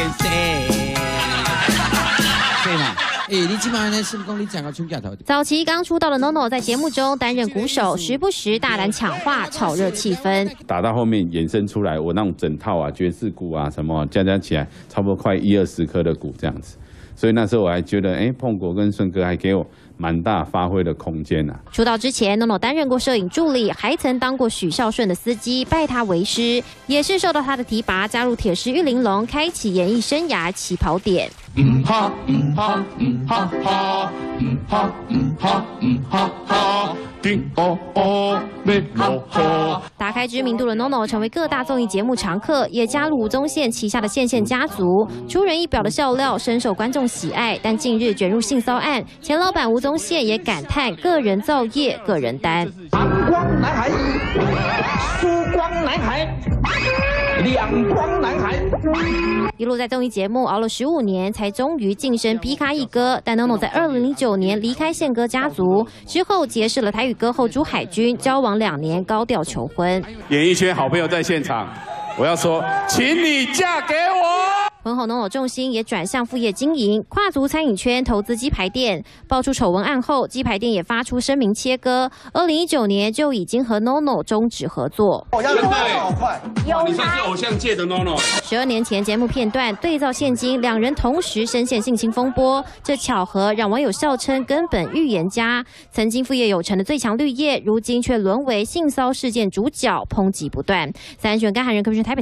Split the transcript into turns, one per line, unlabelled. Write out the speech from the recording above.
跟谁？对嘛？哎，你今晚呢？是讲你讲个春假头？
早期刚出道的 NONO 在节目中担任鼓手，时不时大胆抢话，炒热气氛。
打到后面衍生出来，我那种整套啊，爵士鼓啊，什么加加起来，差不多快一二十颗的鼓这样子。所以那时候我还觉得，哎，碰果跟顺哥还给我蛮大发挥的空间呐。
出道之前，NONO 担任过摄影助理，还曾当过许孝顺的司机，拜他为师，也是受到他的提拔，加入铁狮玉玲珑，开启演艺生涯起跑点。嗯哈嗯哈嗯哈哈嗯哈嗯哈嗯哈哈。哦哦，打开知名度的 NONO 成为各大综艺节目常客，也加入吴宗宪旗下的宪宪家族，出人意表的笑料深受观众喜爱。但近日卷入性骚案，前老板吴宗宪也感叹个人造业，个人担。光男孩，输光男孩。两光男孩一路在综艺节目熬了十五年，才终于晋升 B 咖一哥。但 NONO 在二零零九年离开宪哥家族之后，结识了台语歌后朱海军，交往两年，高调求婚。
演艺圈好朋友在现场，我要说，请你嫁给我。
婚后，NONO 重心也转向副业经营，跨足餐饮圈投资鸡排店。爆出丑闻案后，鸡排店也发出声明切割。二零一九年就已经和 NONO 终止合作。
真的，好快！你算是偶像界的 NONO。
十二年前节目片段对照现今，两人同时深陷性侵风波，这巧合让网友笑称根本预言家。曾经副业有成的最强绿叶，如今却沦为性骚事件主角，抨击不断。三选干韩人科学台北。